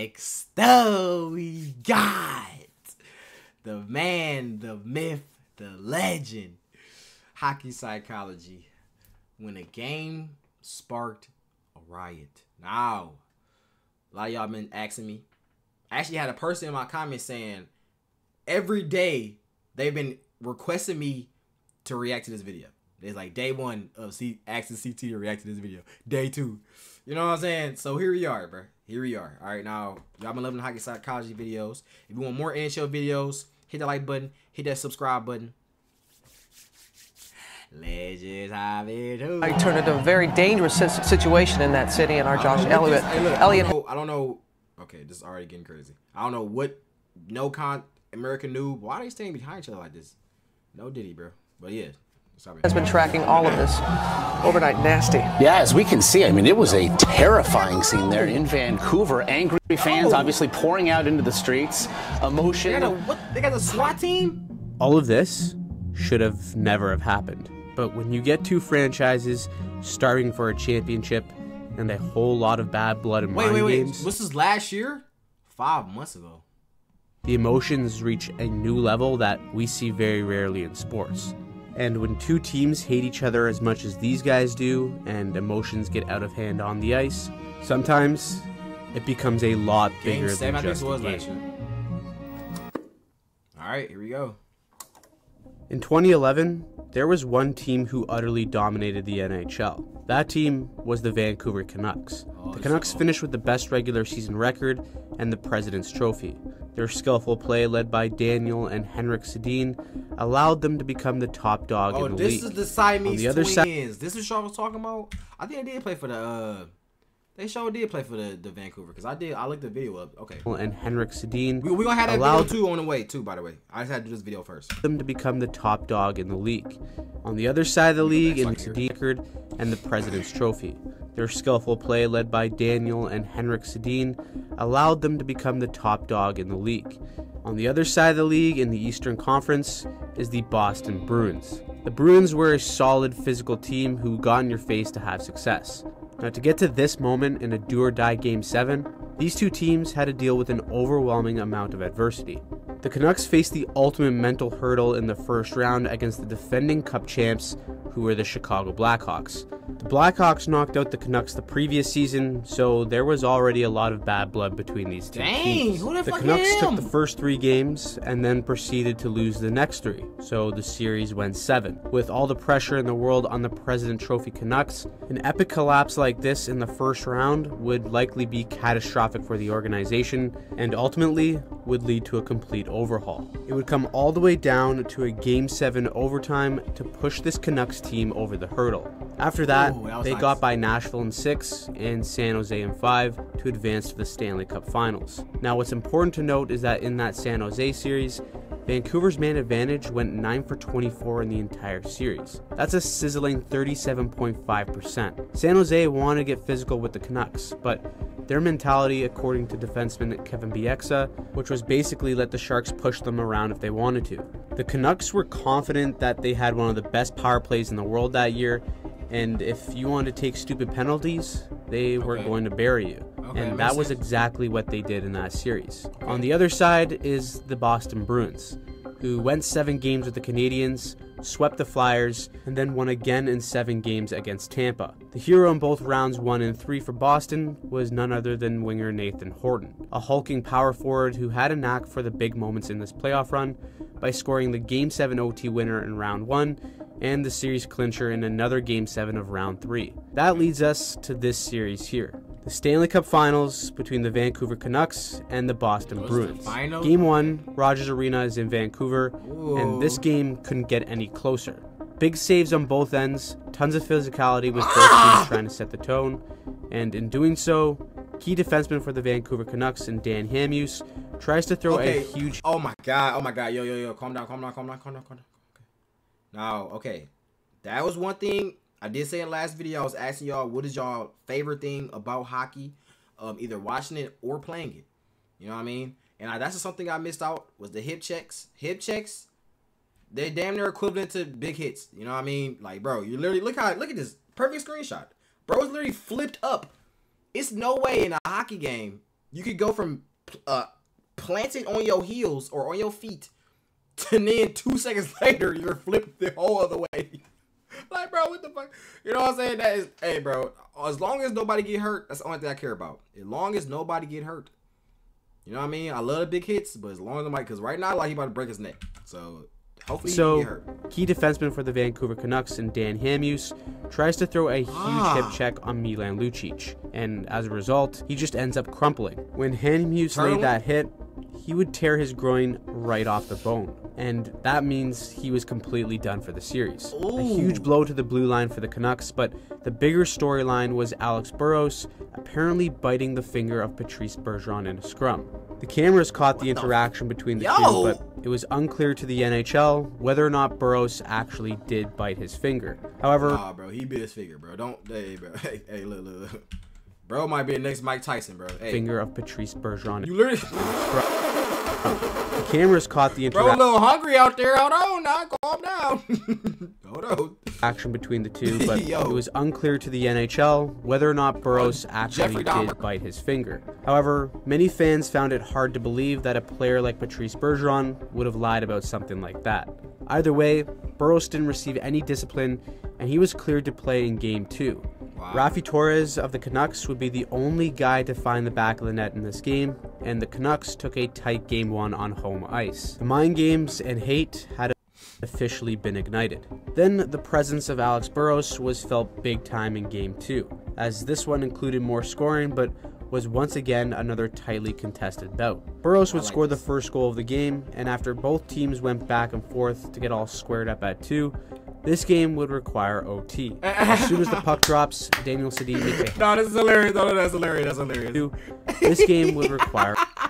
Next up, we got the man, the myth, the legend, hockey psychology. When a game sparked a riot. Now, a lot of y'all been asking me. I actually had a person in my comments saying every day they've been requesting me to react to this video. It's like day one of C asking CT to react to this video. Day two. You know what I'm saying? So here we are, bro. Here we are. All right, now y'all been loving the hockey psychology videos. If you want more NHL videos, hit the like button, hit that subscribe button. Let's just have it. I turned into a very dangerous situation in that city, and our Josh Elliott. Hey, look, Elliott. I don't, know, I don't know. Okay, this is already getting crazy. I don't know what no con American noob. Why are they staying behind each other like this? No Diddy, bro. But yeah. Has been tracking all of this overnight nasty. Yeah, as we can see, I mean, it was a terrifying scene there in Vancouver. Angry fans Oh. obviously pouring out into the streets. Emotion. They got a, what? They got a SWAT team? all of this should have never have happened. But when you get two franchises starting for a championship and a whole lot of bad blood and Wait, mind wait, wait. games, This is last year? Five months ago. the emotions reach a new level that we see very rarely in sports. And when two teams hate each other as much as these guys do, and emotions get out of hand on the ice, sometimes it becomes a lot bigger I than just a game. year. All right, here we go. In 2011, there was one team who utterly dominated the NHL. That team was the Vancouver Canucks. Oh, The Canucks finished with the best regular season record and the President's Trophy. Their skillful play, led by Daniel and Henrik Sedin, allowed them to become the top dog Oh, in the league this league. is the Siamese On the other twins. side- this is what I was talking about. I think they did play for the. uh They sure did play for the, the Vancouver because I did. I looked the video up. Okay, and Henrik Sedin we we gonna have that video too on the way too. By the way, I just had to do this video first. them to become the top dog in the league. On the other side of the league, in record and the President's Trophy. Their skillful play, led by Daniel and Henrik Sedin, allowed them to become the top dog in the league. On the other side of the league, in the Eastern Conference, is the Boston Bruins. The Bruins were a solid physical team who got in your face to have success. Now, to get to this moment in a do or die Game 7, these two teams had to deal with an overwhelming amount of adversity. The Canucks faced the ultimate mental hurdle in the first round against the defending Cup champs, who were the Chicago Blackhawks. The Blackhawks knocked out the Canucks the previous season, so there was already a lot of bad blood between these two Dang, teams. who the the fuck Canucks took the first three games and then proceeded to lose the next three, so the series went seven. With all the pressure in the world on the President Trophy Canucks, an epic collapse like this in the first round would likely be catastrophic for the organization and ultimately would lead to a complete overhaul. It would come all the way down to a Game 7 overtime to push this Canucks team over the hurdle. After that, that they nice. got by Nashville in 6 and San Jose in 5 to advance to the Stanley Cup Finals. Now, what's important to note is that in that San Jose series, Vancouver's man advantage went 9 for 24 in the entire series. That's a sizzling 37.5%. San Jose wanted to get physical with the Canucks, but their mentality, according to defenseman Kevin Bieksa, which was basically let the Sharks push them around if they wanted to. The Canucks were confident that they had one of the best power plays in the world that year, and if you wanted to take stupid penalties, they were Okay. going to bury you. Okay, and that that was sense. exactly what they did in that series. On the other side is the Boston Bruins, who went seven games with the Canadiens, swept the Flyers, and then won again in seven games against Tampa. The hero in both rounds one and three for Boston was none other than winger Nathan Horton, a hulking power forward who had a knack for the big moments in this playoff run by scoring the Game 7 OT winner in round one and the series clincher in another Game 7 of round 3. That leads us to this series here. The Stanley Cup Finals between the Vancouver Canucks and the Boston Was the Bruins. Game 1, Rogers Arena is in Vancouver, and this game couldn't get any closer. Big saves on both ends, tons of physicality with both teams ah! trying to set the tone, and in doing so, key defenseman for the Vancouver Canucks and Dan Hamhuis tries to throw Okay. a huge Oh my god. Oh my god. Yo yo yo. Calm down. Calm down. Calm down. Calm down. Calm down. Now, okay. That was one thing I did say in the last video. I was asking y'all what is y'all favorite thing about hockey, um, either watching it or playing it. You know what I mean? And I, that's just something I missed out was the hip checks. Hip checks, they're damn near equivalent to big hits. You know what I mean? Like, bro, you literally look how look at this perfect screenshot. Bro is literally flipped up. It's no way in a hockey game You could go from uh, planted on your heels or on your feet, to then two seconds later you're flipped the whole other way. like, bro, what the fuck? You know what I'm saying? That is, hey, bro. As long as nobody get hurt, that's the only thing I care about. As long as nobody get hurt. You know what I mean? I love the big hits, but as long as nobody, because right now, like he about to break his neck. So hopefully, So, key defenseman for the Vancouver Canucks and Dan Hamhuis tries to throw a huge Ah. hip check on Milan Lucic, and as a result, he just ends up crumpling. When Hamhuis Turtle? laid that hit, he would tear his groin right off the bone, and that means he was completely done for the series. A huge blow to the blue line for the Canucks, but the bigger storyline was Alex Burrows apparently biting the finger of Patrice Bergeron in a scrum. The cameras caught the interaction between the Yo! two, but it was unclear to the NHL whether or not Burrows actually did bite his finger. However, Nah, bro, he bit his finger, bro. Don't, hey, bro, hey, hey, look, look, look. Bro might be the next Mike Tyson, bro. Hey, finger of Patrice Bergeron. you literally, The cameras caught the interaction. bro, a little hungry out there. Hold on, now, calm down. Hold on. action between the two, but it was unclear to the NHL whether or not Burrows uh, actually did bite his finger. However, many fans found it hard to believe that a player like Patrice Bergeron would have lied about something like that. Either way, Burrows didn't receive any discipline, and he was cleared to play in Game 2. Raffi Torres of the Canucks would be the only guy to find the back of the net in this game, and the Canucks took a tight Game 1 on home ice. The mind games and hate had officially been ignited. Then the presence of Alex Burrows was felt big time in game 2, as this one included more scoring but was once again another tightly contested bout. Burrows would score the first goal of the game, and after both teams went back and forth to get all squared up at 2, this game would require OT. As soon as the puck drops, Daniel Sedin No, this is hilarious. No, that's hilarious. That's hilarious. This game would require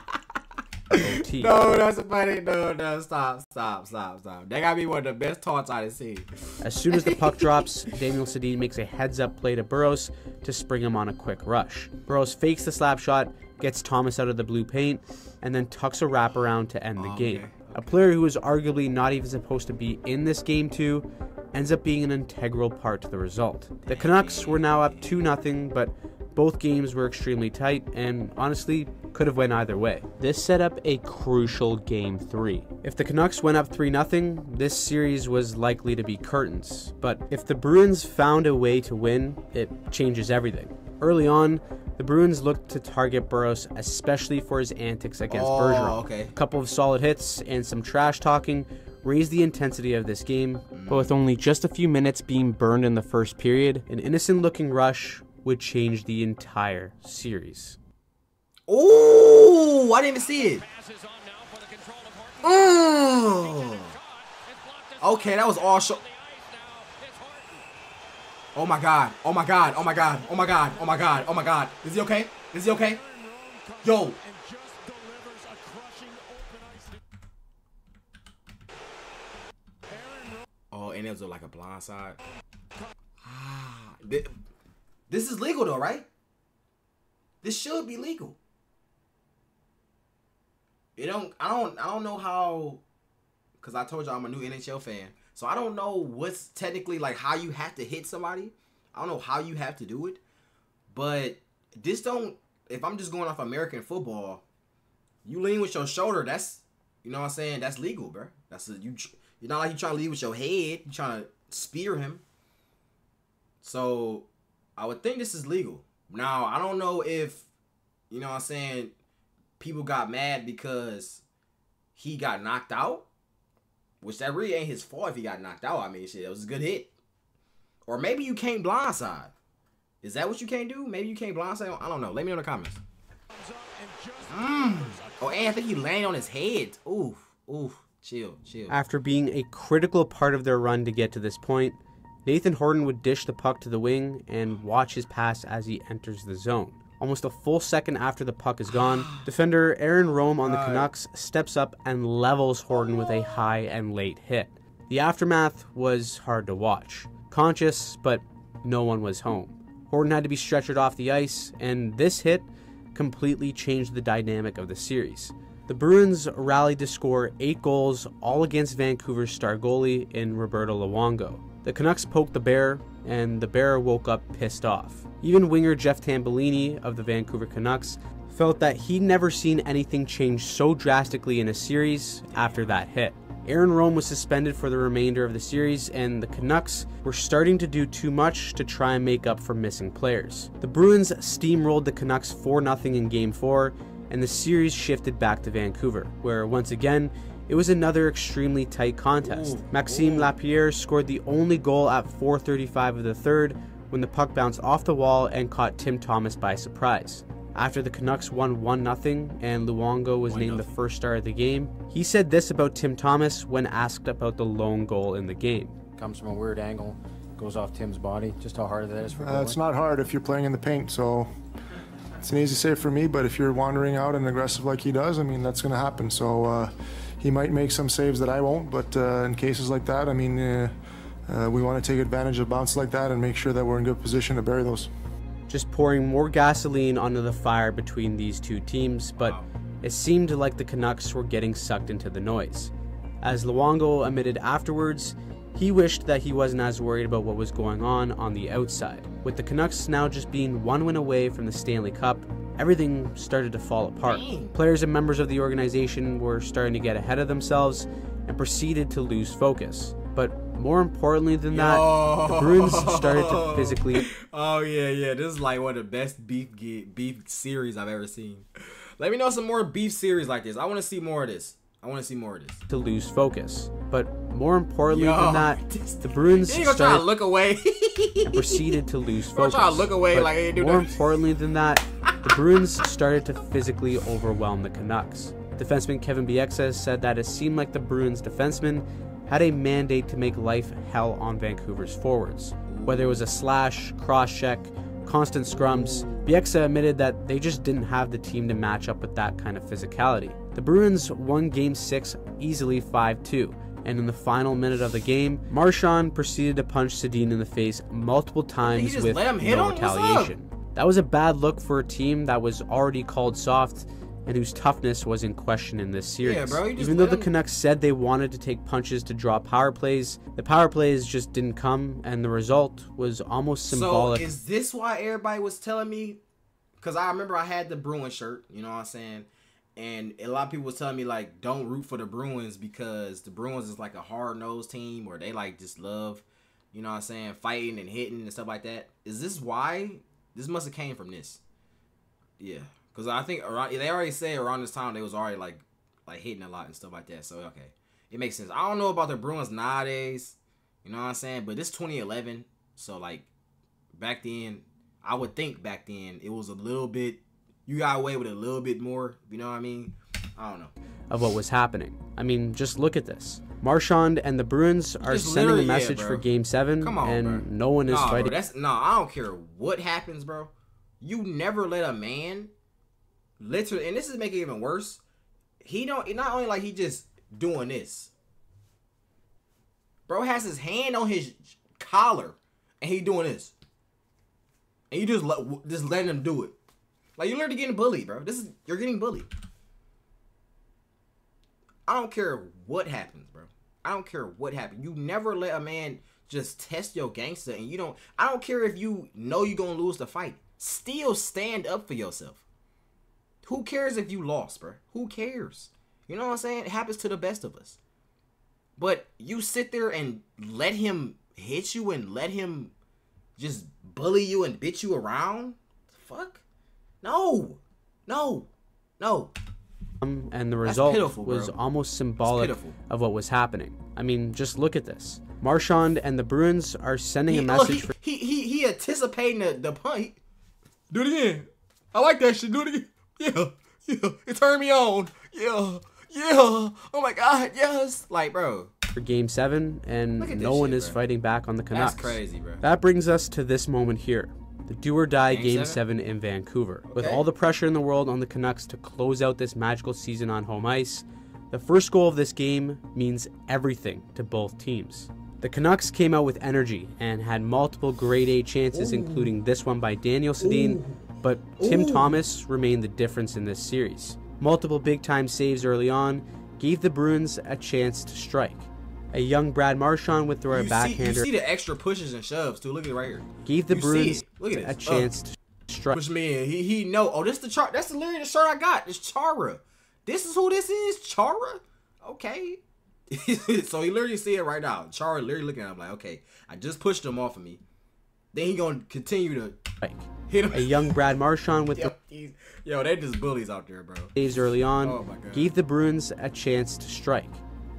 OT. No, that's funny. No, no, stop, stop, stop, stop. That gotta be one of the best taunts I've seen. As soon as the puck drops, Daniel Sedin makes a heads up play to Burrows to spring him on a quick rush. Burrows fakes the slap shot, gets Thomas out of the blue paint, and then tucks a wraparound to end the oh, game. A player who was arguably not even supposed to be in this game too ends up being an integral part to the result. The Canucks were now up 2 0, but both games were extremely tight and honestly could have went either way. This set up a crucial game 3. If the Canucks went up 3 0, this series was likely to be curtains. But if the Bruins found a way to win, it changes everything. Early on, the Bruins looked to target Burrows, especially for his antics against Oh, Bergeron. okay. A couple of solid hits and some trash talking raised the intensity of this game, mm. but with only just a few minutes being burned in the first period, an innocent looking rush would change the entire series. Ooh, I didn't even see it. Mm. Okay, that was show. Oh my god. Oh my god. Oh my god. Oh my god. Oh my god. Oh my god. Is he okay? Is he okay? Yo. Oh, and it was like a blind side. Ah, this is legal though, right? This should be legal. It don't. I don't. I don't know how. Cause I told you I'm a new NHL fan, so I don't know what's technically like how you have to hit somebody. I don't know how you have to do it, but this don't. If I'm just going off American football, you lean with your shoulder. That's you know what I'm saying. That's legal, bro. That's a, you. You're not like you trying to lead with your head. You trying to spear him. So I would think this is legal. Now I don't know if you know what I'm saying. People got mad because he got knocked out, which that really ain't his fault if he got knocked out. I mean, shit, it was a good hit. Or maybe you can't blindside. Is that what you can't do? Maybe you can't blindside. I don't know. Let me know in the comments. Mm. Oh, and I think he landed on his head. Oof, oof. Chill, chill. After being a critical part of their run to get to this point, Nathan Horton would dish the puck to the wing and watch his pass as he enters the zone. Almost a full second after the puck is gone, defender Aaron Rome on the Canucks steps up and levels Horton with a high and late hit. The aftermath was hard to watch. Conscious, but no one was home. Horton had to be stretchered off the ice, and this hit completely changed the dynamic of the series. The Bruins rallied to score eight goals, all against Vancouver's star goalie in Roberto Luongo. The Canucks poked the bear, and the bear woke up pissed off. Even winger Jeff Tambellini of the Vancouver Canucks felt that he'd never seen anything change so drastically in a series after that hit. Aaron Rome was suspended for the remainder of the series, and the Canucks were starting to do too much to try and make up for missing players. The Bruins steamrolled the Canucks 4 0 in Game 4, and the series shifted back to Vancouver, where once again, it was another extremely tight contest. Ooh, Maxime ooh. Lapierre scored the only goal at 4:35 of the third when the puck bounced off the wall and caught Tim Thomas by surprise. After the Canucks won 1-0 and Luongo was named the first star of the game, he said this about Tim Thomas when asked about the lone goal in the game. Comes from a weird angle, goes off Tim's body. Just how hard that is for a Uh, it's not hard if you're playing in the paint, so it's an easy save for me. But if you're wandering out and aggressive like he does, I mean, that's going to happen. So uh, he might make some saves that I won't, but uh, in cases like that, I mean, uh, uh, we want to take advantage of bounces like that and make sure that we're in good position to bury those. just pouring more gasoline onto the fire between these two teams, but it seemed like the Canucks were getting sucked into the noise. As Luongo admitted afterwards, he wished that he wasn't as worried about what was going on on the outside. With the Canucks now just being one win away from the Stanley Cup, everything started to fall apart. Players and members of the organization were starting to get ahead of themselves and proceeded to lose focus. But more importantly than that, the Bruins started to physically Oh yeah, yeah. This is like one of the best beef ge- beef series I've ever seen. Let me know some more beef series like this. I want to see more of this. I want to see more of this. to lose focus. But more importantly Yo, than that, this- the Bruins gonna try to look away. and proceeded to lose gonna focus. try to look away But like more importantly than that, the Bruins started to physically overwhelm the Canucks. Defenseman Kevin Bieksa said that it seemed like the Bruins defensemen had a mandate to make life hell on Vancouver's forwards. Whether it was a slash, cross check, constant scrums, Bieksa admitted that they just didn't have the team to match up with that kind of physicality. The Bruins won Game 6 easily 5 2, and in the final minute of the game, Marchand proceeded to punch Sedin in the face multiple times with let him hit no? Retaliation. That was a bad look for a team that was already called soft and whose toughness was in question in this series. Yeah, bro, you just Even though the Canucks said they wanted to take punches to draw power plays, the power plays just didn't come, and the result was almost symbolic So is this why everybody was telling me? Because I remember I had the Bruin shirt. You know what I'm saying? And a lot of people was telling me like, don't root for the Bruins because the Bruins is like a hard nosed team, or they like just love, you know what I'm saying, fighting and hitting and stuff like that. Is this why? This must have came from this. Yeah, because I think around they already say around this time they was already like like hitting a lot and stuff like that. So okay, it makes sense. I don't know about the Bruins nowadays. You know what I'm saying? But this 2011, so like back then, I would think back then it was a little bit. You got away with a little bit more. You know what I mean? I don't know. of what was happening. I mean, just look at this. Marchand and the Bruins are Just sending a literally, yeah, message for Game 7, Come on, and bro. no one is nah, fighting. Bro, that's no. I don't care what happens, bro. You never let a man, literally, and this is making it even worse. He don't. Not only like he just doing this. Bro has his hand on his collar, and he doing this, and you just let just letting him do it. Like you're literally getting bullied, bro. This is you're getting bullied. I don't care what happens. I don't care what happened. You never let a man just test your gangster, and you don't. I don't care if you know you're gonna lose the fight. Still stand up for yourself. Who cares if you lost, bro? Who cares? You know what I'm saying? It happens to the best of us. But you sit there and let him hit you and let him just bully you and bitch you around? Fuck. No. No. No. And the result pitiful, bro. was almost symbolic of what was happening. I mean, just look at this. Marchand and the Bruins are sending He, a look, message he, for he, he, he anticipating the, the punt. He- do it again. I like that shit. Do it again. Yeah. Yeah. It turned me on. Yeah. Yeah. Oh my God. Yes. Like, bro. for Game 7, and no this one is bro. fighting back on the Canucks. That's crazy, bro. That brings us to this moment here. The do or die Game Game, seven? 7 in Vancouver. With all the pressure in the world on the Canucks to close out this magical season on home ice, the first goal of this game means everything to both teams. The Canucks came out with energy and had multiple grade A chances, including this one by Daniel Sedin, but Tim Thomas remained the difference in this series. Multiple big time saves early on gave the Bruins a chance to strike. A young Brad Marchand would throw a You see, backhander you see the extra pushes and shoves, too. Look at it right here. gave the You Bruins. Look at a chance Uh, to strike. Push me in. He he know. Oh, this the chart. That's the literally the shirt I got. It's Chara. This is who this is. Chara. Okay. so he literally see it right now. Chara literally looking at him like, okay, I just pushed him off of me. Then he gonna continue to hit him. A young Brad Marchand with yo, the yo, they just bullies out there, bro. saves early on Oh gave the Bruins a chance to strike.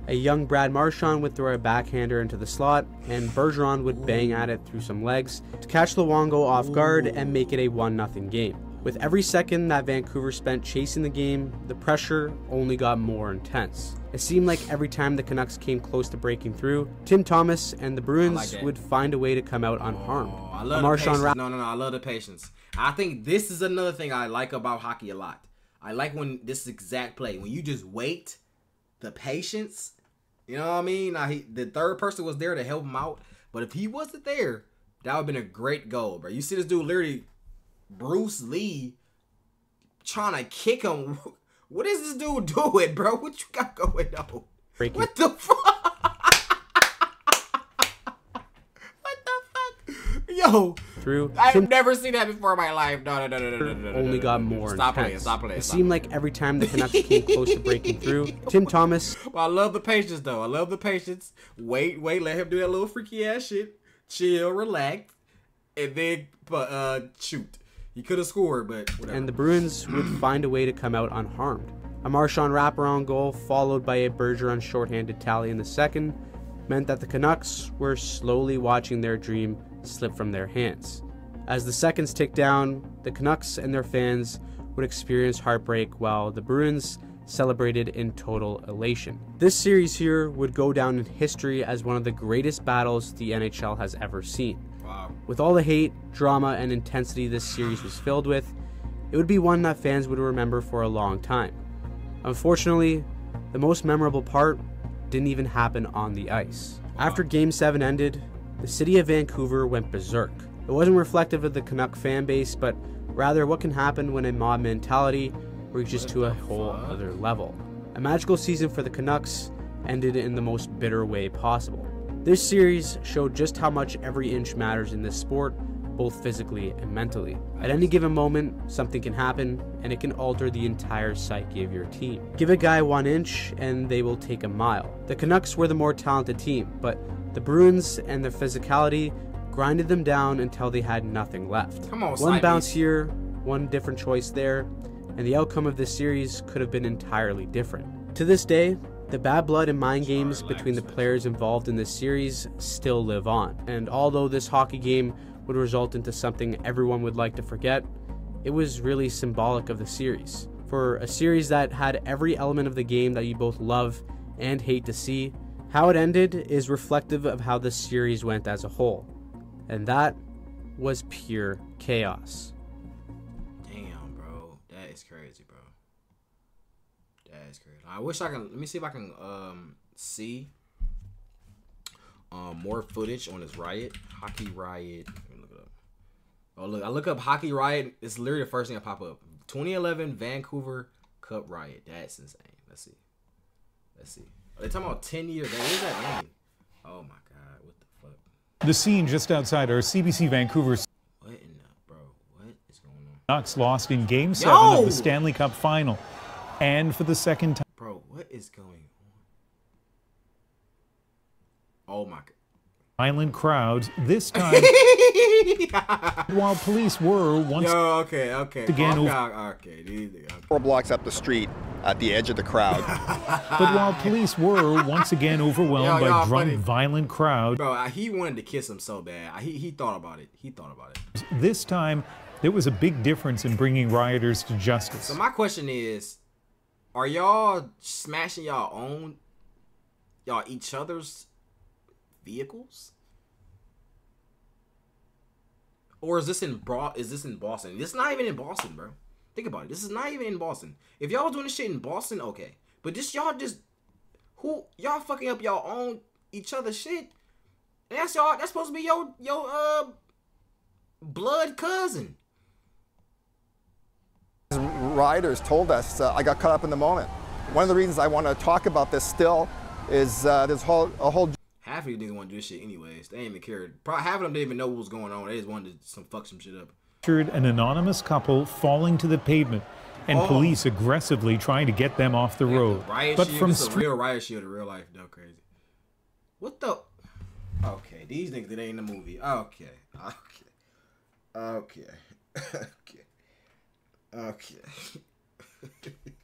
A young Brad Marchand would throw a backhander into the slot, and Bergeron would bang at it through some legs to catch Luongo off guard and make it a 1 0 game. With every second that Vancouver spent chasing the game, the pressure only got more intense. It seemed like every time the Canucks came close to breaking through, Tim Thomas and the Bruins that. would find a way to come out oh, unharmed. Oh, I love the Marchand patience. No, no, no. I love the patience. I think this is another thing I like about hockey a lot. I like when this exact play when you just wait, the patience. You know what I mean? Now he, the third person was there to help him out, but if he wasn't there, that would have been a great goal, bro. You see this dude literally, Bruce Lee, trying to kick him. What is this dude doing, bro? What you got going on? breaking What the fuck? Yo, through. I've Tim never seen that before in my life. No, no, no, no, no, no, no, only no, got more Stop playing. Stop playing. It stop seemed playing. like every time the Canucks came close to breaking through, Tim Thomas Well, I love the patience though. I love the patience. Wait, wait, let him do that little freaky ass shit. Chill, relax, and then but uh shoot. He could have scored, but whatever. and the Bruins would find a way to come out unharmed. A Marchand wraparound goal, followed by a Bergeron shorthanded tally in the second, meant that the Canucks were slowly watching their dream slip from their hands. As the seconds ticked down, the Canucks and their fans would experience heartbreak while the Bruins celebrated in total elation. This series here would go down in history as one of the greatest battles the NHL has ever seen. wow. With all the hate, drama, and intensity this series was filled with, it would be one that fans would remember for a long time. Unfortunately, the most memorable part didn't even happen on the ice. After Game 7 ended, the city of Vancouver went berserk. It wasn't reflective of the Canuck fan base, but rather what can happen when a mob mentality reaches to a whole other level. A magical season for the Canucks ended in the most bitter way possible. This series showed just how much every inch matters in this sport, both physically and mentally. At any given moment, something can happen, and it can alter the entire psyche of your team. Give a guy one inch, and they will take a mile. The Canucks were the more talented team, but the Bruins and their physicality grinded them down until they had nothing left. Come on, one bounce here, one different choice there, and the outcome of this series could have been entirely different. To this day, the bad blood and mind games between the players involved in this series still live on. And although this hockey game would result into something everyone would like to forget, it was really symbolic of the series. For a series that had every element of the game that you both love and hate to see, how it ended is reflective of how the series went as a whole. And that was pure chaos. Damn, bro. That is crazy, bro. That is crazy. I wish I can. Let me see if I can um see um more footage on this riot, hockey riot. Let me look it up. Oh look, I look up hockey riot. It's literally the first thing that pop up. 2011 Vancouver Cup riot. That's insane. Let's see. Let's see. Are they talking about 10 years? What does that mean? Oh my god, what the fuck? The scene just outside our CBC Vancouver What in the bro? What is going on? Canucks lost in Game 7 Yo! of the Stanley Cup Final. And for the second time. Bro, what is going on? Oh my god. Violent crowds, this time while police were once Yo, okay, okay. Again, okay, over- okay, these- okay. four blocks up the street at the edge of the crowd. but while police were once again overwhelmed Yo, by y'all drunk funny. violent crowd. Bro, I, he wanted to kiss him so bad. I, he he thought about it. He thought about it. this time there was a big difference in bringing rioters to justice. So my question is, are y'all smashing y'all own, y'all each other's vehicles? Or is this in is this in Boston? This is not even in Boston, bro. Think about it. This is not even in Boston. If y'all doing this shit in Boston, okay. But this y'all just who y'all fucking up y'all own each other shit. And that's y'all that's supposed to be your your uh blood cousin. Riders told us, uh, I got caught up in the moment. One of the reasons I want to talk about this still is uh, there's whole, a whole Half of these niggas want to do this shit anyways. They ain't even care. Probably half of them didn't even know what was going on. They just wanted to some fuck some shit up. an anonymous couple falling to the pavement and Oh. police aggressively trying to get them off the road. Riot But shield. from this real riot shield in real life, though. Crazy. What the? Okay, these niggas that ain't in the movie. Okay, okay, okay, okay, okay.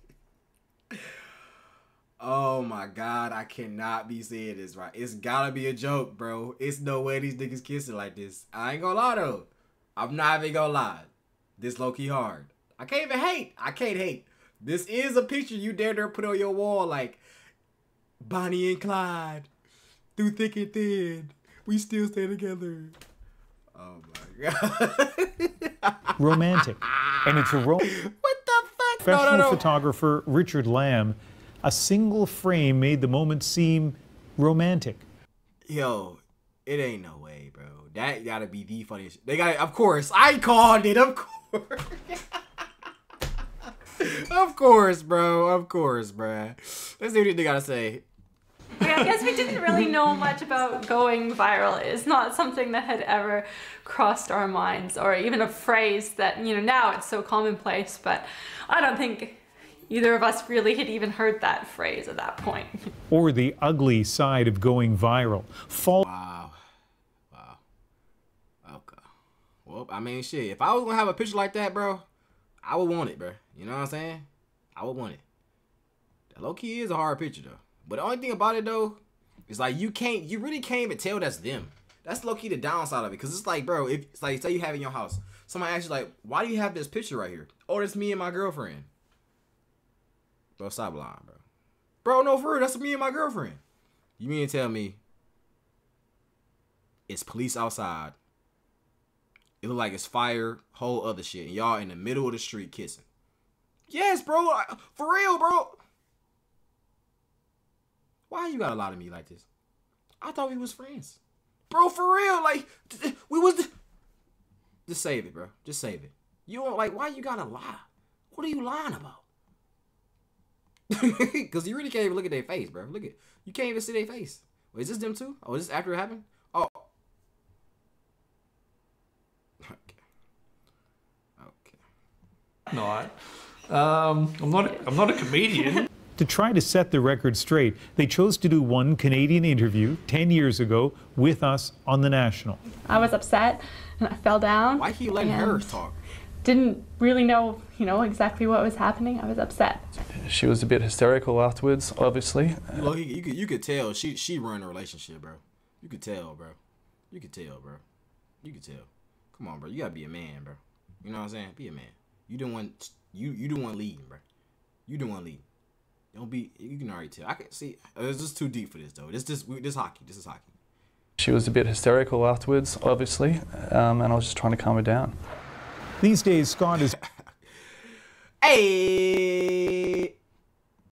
oh my god, I cannot be saying this right. It's gotta be a joke, bro. It's no way these niggas kissing like this. I ain't gonna lie though. I'm not even gonna lie. This low key hard. I can't even hate. I can't hate. This is a picture you dare to put on your wall, like Bonnie and Clyde, through thick and thin. We still stay together. Oh my god. romantic. And it's a ro- what the fuck? professional no, no, no. photographer Richard Lam. A single frame made the moment seem romantic. Yo, it ain't no way, bro. That gotta be the funniest. They got, of course. I called it, of course. of course, bro. Of course, bro. Let's see what they gotta say. Yeah, I guess we didn't really know much about going viral. It's not something that had ever crossed our minds, or even a phrase that, you know, now it's so commonplace, but I don't think either of us really had even heard that phrase at that point. Or the ugly side of going viral. Fall Wow. Wow. Okay. Well, I mean, shit. If I was gonna have a picture like that, bro, I would want it, bro. You know what I'm saying? I would want it. That low key is a hard picture though. But the only thing about it though, is like you can't, you really can't even tell that's them. That's low key the downside of it, cause it's like, bro, if it's like say you have it in your house, somebody asks you like, why do you have this picture right here? Oh, it's me and my girlfriend. Bro, stop lying, bro. Bro, no, for real, that's me and my girlfriend. You mean to tell me it's police outside. It look like it's fire, whole other shit, and y'all in the middle of the street kissing. Yes, bro, for real, bro. Why you gotta lie to me like this? I thought we was friends, bro. For real, like we was. Just save it, bro. Just save it. You don't like why you gotta lie? What are you lying about? Cause you really can't even look at their face, bro. Look at you can't even see their face. Wait, is this them too? Oh, is this after it happened? Oh. Okay. Okay. Not. Um, I'm not. A, I'm not a comedian. To try to set the record straight, they chose to do one Canadian interview 10 years ago with us on The National. I was upset and I fell down. Why he letting her talk? Didn't really know, you know, exactly what was happening. I was upset. she was a bit hysterical afterwards, obviously. Well, know, you, you could you could tell she she run a relationship, bro. You could tell, bro. You could tell, bro. You could tell. Come on, bro. You gotta be a man, bro. You know what I'm saying? Be a man. You don't want you you don't want leading, bro. You don't want leading. Don't be. You can already tell. I can see. uh, It's just too deep for this though. This this this hockey. This is hockey. She was a bit hysterical afterwards, obviously, um, and I was just trying to calm her down. These days, Scott is Hey,